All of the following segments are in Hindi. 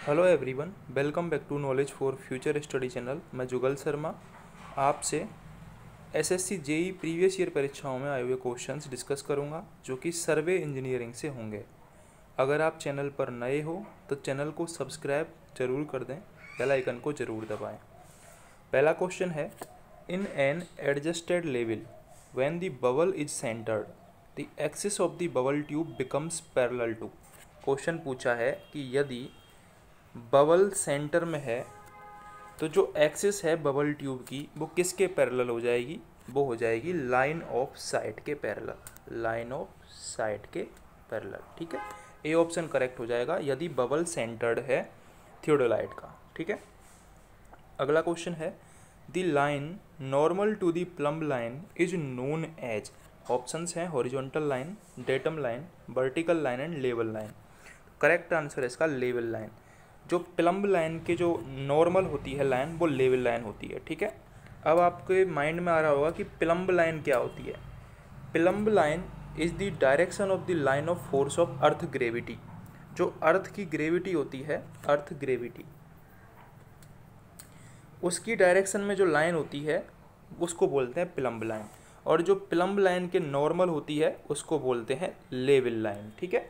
Hello everyone welcome back to knowledge for future study channel मैं जुगल शर्मा, आपसे एसएससी जेई प्रीवियस ईयर परीक्षाओं में आए हुए क्वेश्चंस डिस्कस करूँगा, जो कि सर्वे इंजीनियरिंग से होंगे। अगर आप चैनल पर नए हो तो चैनल को सब्सक्राइब ज़रूर कर दें बेल आइकन को ज़रूर दबाएँ। पहला क्वेश्चन है in an adjusted level when the bubble is centred the axis of the bubble tube becomes parallel to question पूछा है कि यदि बबल सेंटर में है तो जो एक्सिस है बबल ट्यूब की, वो किसके पैरेलल हो जाएगी? वो हो जाएगी लाइन ऑफ़ साइट के पैरेलल लाइन ऑफ़ साइट के पैरेलल ठीक है? ए ऑप्शन करेक्ट हो जाएगा, यदि बबल सेंटर्ड है थियोडोलाइट का, ठीक है? अगला क्वेश्चन है the line normal to the plumb line is known as options हैं horizontal line datum line vertical line and level line correct answer है इसका लेवल लाइन जो प्लम्ब लाइन के जो नॉर्मल होती है लाइन वो लेवल लाइन होती है, ठीक है? अब आपके माइंड में आ रहा होगा कि प्लम्ब लाइन क्या होती है। Plumb line is the direction of the line of force of earth gravity जो अर्थ की ग्रेविटी होती है अर्थ ग्रेविटी उसकी डायरेक्शन में जो लाइन होती है, उसको बोलते हैं प्लम्ब लाइन और जो प्लम्ब लाइन के नॉर्मल होती है, उसको बोलते हैं लेवल लाइन ठीक है?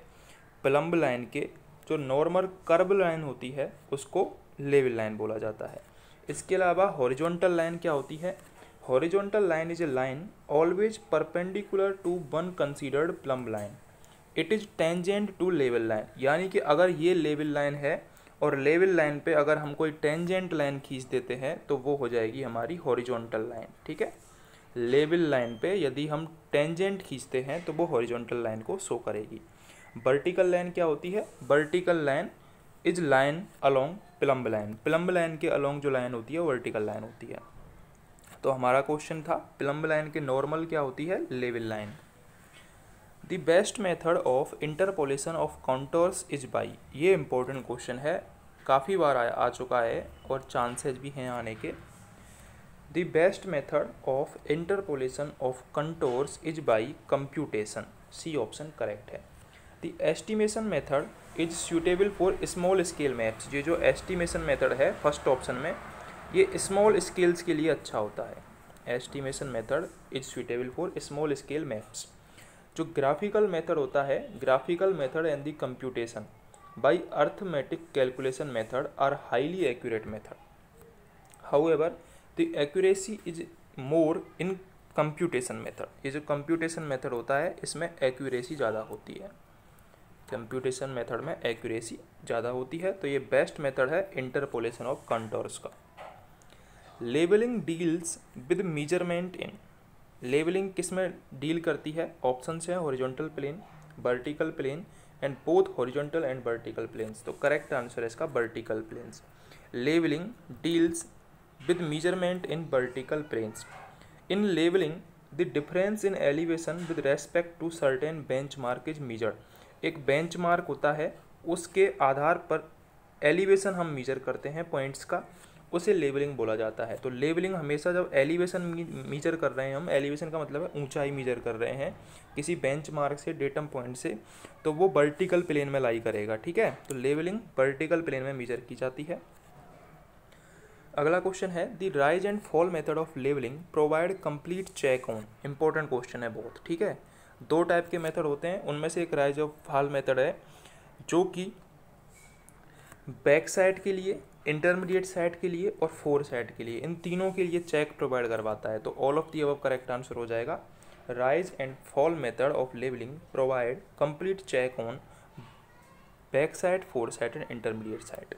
प्लम्ब लाइन के जो नॉर्मल कर्ब लाइन होती है, उसको लेवल लाइन बोला जाता है। इसके अलावा हॉरिजॉन्टल लाइन क्या होती है? Horizontal line is a line always perpendicular to one considered plumb line it is tangent to level line यानी कि अगर ये लेवल लाइन है और लेवल लाइन पे अगर हम कोई टेंजेंट लाइन खींच देते हैं तो वो हो जाएगी हमारी हॉरिजॉन्टल लाइन ठीक है? लेवल लाइन पे यदि हम टेंजेंट खींचते हैं तो वो हॉरिजॉन्टल लाइन को शो करेगी। वर्टिकल लाइन क्या होती है? Vertical line is line along plumb line plumb line के अलोंग जो लाइन होती है वर्टिकल लाइन होती है। तो हमारा क्वेश्चन था प्लम्ब लाइन के नॉर्मल क्या होती है? Level line the best method of interpolation of contours is by ये इंपॉर्टेंट क्वेश्चन है। काफ़ी बार आ, आ चुका है और चांसेज भी हैं आने के। The best method of interpolation of contours is by computation C option correct है। The estimation method is suitable for small scale maps ये जो एस्टिमेशन मेथड है फ़र्स्ट ऑप्शन में, ये स्मॉल स्केल्स के लिए अच्छा होता है। Estimation method is suitable for small scale maps जो ग्राफिकल मेथड होता है graphical method and the computation by arithmetic calculation method are highly accurate method how ever the accuracy is more in computation method ये जो कंप्यूटेशन मेथड होता है, इसमें एक्यूरेसी ज़्यादा होती है। कंप्यूटेशन मेथड में एक्यूरेसी ज़्यादा होती है तो ये बेस्ट मेथड है इंटरपोलेशन ऑफ़ कंटोर्स का। Levelling deals with measurement in. Levelling किसमें डील करती है? ऑप्शन है horizontal plane, vertical plane and both horizontal and vertical planes. तो करेक्ट आंसर है इसका vertical planes. Levelling deals with measurement in vertical planes. In levelling, the difference in elevation with respect to certain bench mark is measured. एक बेंचमार्क होता है, उसके आधार पर एलिवेशन हम मीजर करते हैं पॉइंट्स का, उसे लेवलिंग बोला जाता है। तो लेवलिंग हमेशा जब एलिवेशन मीजर कर रहे हैं हम एलिवेशन का मतलब है ऊंचाई मीजर कर रहे हैं किसी बेंच मार्क से डेटम पॉइंट से तो वो वर्टिकल प्लेन में लाई करेगा, ठीक है? तो लेवलिंग वर्टिकल प्लेन में मीजर की जाती है। अगला क्वेश्चन है the rise and fall method of levelling provide complete check on important question है बहुत, ठीक है? दो टाइप के मेथड होते हैं। उनमें से एक राइज ऑफ़ फाल मेथड है, जो कि बैक साइड के लिए, इंटरमीडिएट साइड के लिए और फोर साइड के लिए। इन तीनों के लिए चेक प्रोवाइड करवाता है। तो ऑल ऑफ़ दी अब करेक्ट आंसर हो जाएगा। Rise and fall method of levelling provide complete check on back side, fore side and intermediate side.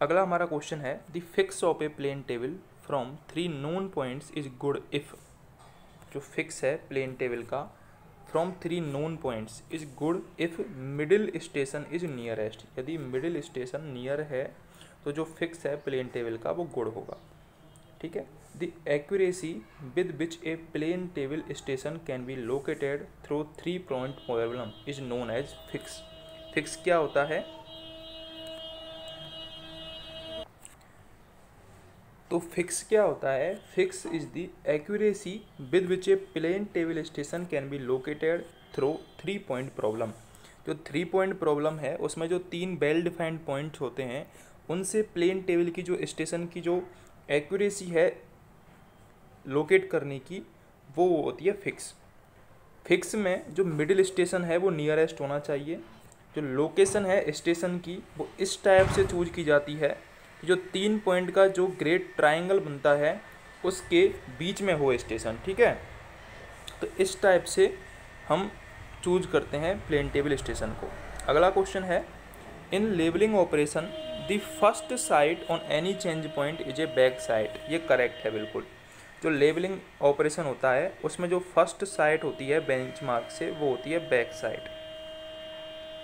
अगला हमारा क्वेश्चन है, the fix of a plane table from three known points is good if जो फिक्स है प्लेन टेबल का from three known points is good if middle station is nearest यदि मिडिल स्टेशन नियर है तो जो फिक्स है प्लेन टेबल का, वो गुड होगा। ठीक है? The accuracy with which a plane table station can be located through three point problem is known as fix fix क्या होता है? तो फिक्स क्या होता है? Fix is the accuracy with which a plane table station can be located through three point problem जो थ्री पॉइंट प्रॉब्लम है, उसमें जो तीन वेल डिफाइंड पॉइंट्स होते हैं, उनसे प्लेन टेबल की जो स्टेशन की जो एक्यूरेसी है लोकेट करने की, वो होती है फिक्स फिक्स में जो मिडिल स्टेशन है, वो नियरेस्ट होना चाहिए. जो लोकेशन है स्टेशन की, वो इस टाइप से चूज़ की जाती है. जो तीन पॉइंट का जो ग्रेट ट्राइंगल बनता है, उसके बीच में हो स्टेशन ठीक है? तो इस टाइप से हम चूज़ करते हैं प्लेन टेबल स्टेशन को। अगला क्वेश्चन है in levelling operation the first sight on any change point is a back sight ये करेक्ट है बिल्कुल। जो लेबलिंग ऑपरेशन होता है, उसमें जो फ़र्स्ट साइट होती है बेंच मार्क से, वो होती है बैक साइट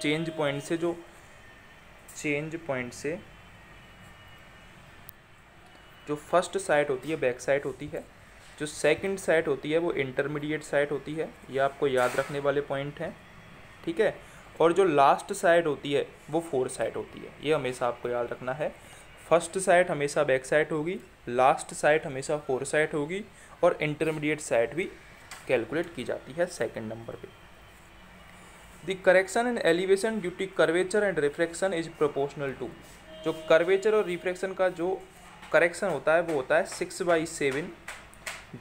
चेंज पॉइंट से जो चेंज पॉइंट से जो फ़र्स्ट साइट होती है, बैक साइट होती है, जो सेकंड साइट होती है, वो इंटरमीडिएट साइट होती है, ये आपको याद रखने वाले पॉइंट हैं, ठीक है? और जो लास्ट साइड होती है, वो फोर साइड होती है, ये हमेशा आपको याद रखना है। फ़र्स्ट साइड हमेशा बैक साइड होगी, लास्ट साइड हमेशा फोर साइड होगी, और इंटरमीडिएट साइड भी कैलकुलेट की जाती है सेकंड नंबर पे। The correction and elevation due to curvature and refraction is proportional to. जो कर्वेचर और रिफ्रैक्शन का जो करेक्शन होता है, वो होता है six by seven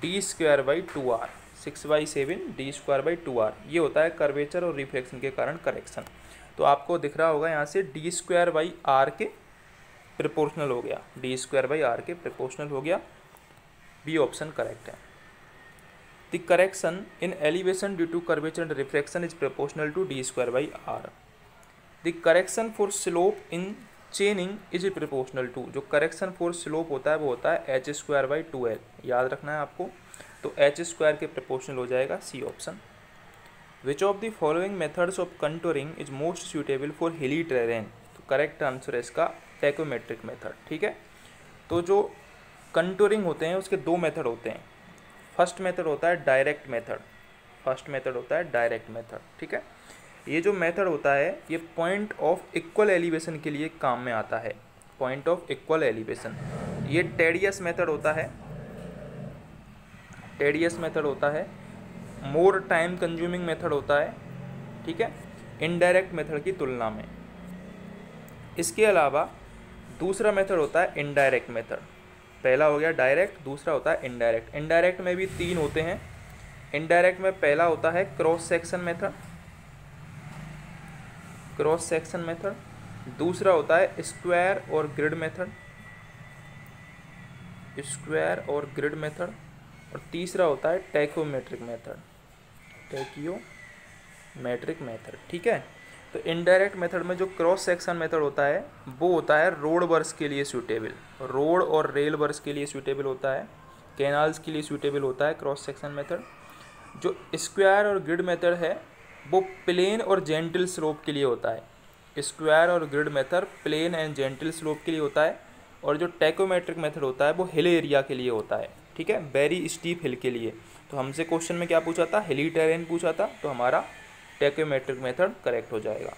d square by two r six by seven d square by two r ये होता है कर्वेचर और रिफ्लेक्शन के कारण करेक्शन तो आपको दिख रहा होगा यहाँ से डी स्क्वायर बाई आर के प्रिपोर्शनल हो गया डी स्क्वायर बाई आर के प्रिपोर्शनल हो गया बी ऑप्शन करेक्ट है। The correction in elevation due to curvature and reflection is proportional to d square by r the correction for slope in chaining is proportional to जो करेक्शन फॉर स्लोप होता है, वो होता है h square by two l याद रखना है आपको। तो एच स्क्वायर के प्रपोर्शनल हो जाएगा C option which of the following methods of contouring is most suitable for hilly terrain तो करेक्ट आंसर है इसका टेकोमेट्रिक मेथड ठीक है? तो जो कंटोरिंग होते हैं, उसके दो मेथड होते हैं। फ़र्स्ट मेथड होता है डायरेक्ट मेथड फ़र्स्ट मेथड होता है डायरेक्ट मेथड ठीक है? ये जो मेथड होता है, ये पॉइंट ऑफ़ इक्वल एलिवेशन के लिए काम में आता है। पॉइंट ऑफ़ इक्वल एलिवेशन ये टेडियस मेथड होता है। टेडियस मेथड होता है। मोर टाइम कंज्यूमिंग मेथड होता है। ठीक है? इनडायरेक्ट मेथड की तुलना में। इसके अलावा, दूसरा मेथड होता है इनडायरेक्ट मेथड पहला हो गया डायरेक्ट दूसरा होता है इनडायरेक्ट इनडायरेक्ट में भी तीन होते हैं। इनडायरेक्ट में पहला होता है cross section method cross section method दूसरा होता है स्क्वायर और ग्रिड मेथड स्क्वायर और ग्रिड मेथड और तीसरा होता है टैकोमेट्रिक मेथड टैकियो मेथड ठीक है? तो इनडायरेक्ट मेथड में जो क्रॉस सेक्शन मेथड होता है, वो होता है रोड वर्स के लिए सूटेबल रोड और रेल वर्स के लिए सूटेबल होता है कैनाल्स के लिए सूटेबल होता है क्रॉस सेक्शन मेथड जो स्क्वायर और ग्रिड मेथड है वो प्लेन और जेंटल स्लोप के लिए होता है। स्क्वायर और grid method plain and gentle slope के लिए होता है और जो टैकोमेट्रिक मेथड होता है वो हिल एरिया के लिए होता है, ठीक है? वेरी स्टीप हिल के लिए। तो हमसे क्वेश्चन में क्या पूछा था? हिली टेरेन पूछा था तो हमारा टैकोमेट्रिक मेथड करेक्ट हो जाएगा।